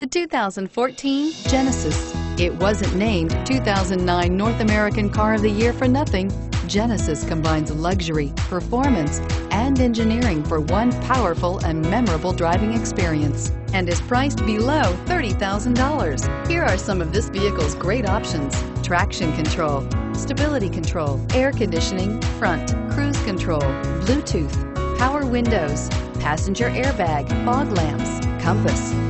The 2014 Genesis. It wasn't named 2009 North American Car of the Year for nothing. Genesis combines luxury, performance, and engineering for one powerful and memorable driving experience and is priced below $30,000. Here are some of this vehicle's great options. Traction control, stability control, air conditioning, front, cruise control, Bluetooth, power windows, passenger airbag, fog lamps, compass,